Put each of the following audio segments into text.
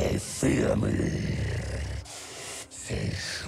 É, FM. Fechou.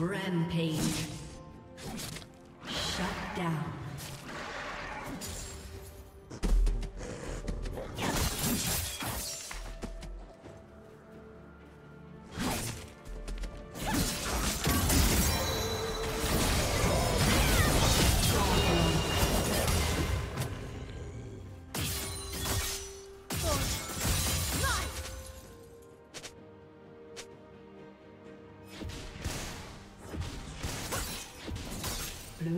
Rampage.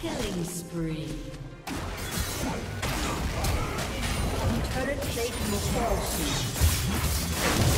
Killing spree. Turret plate will fall soon.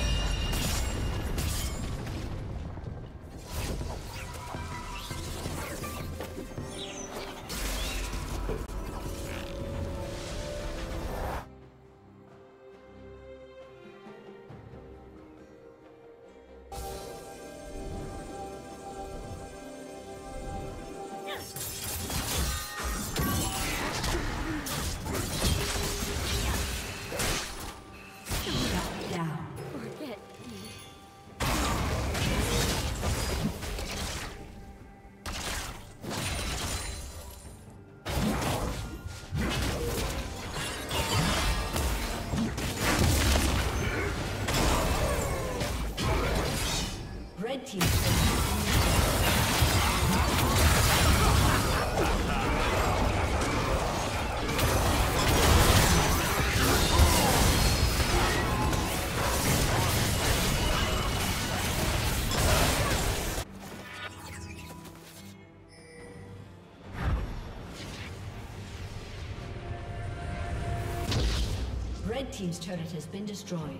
Team's Red Team's turret has been destroyed.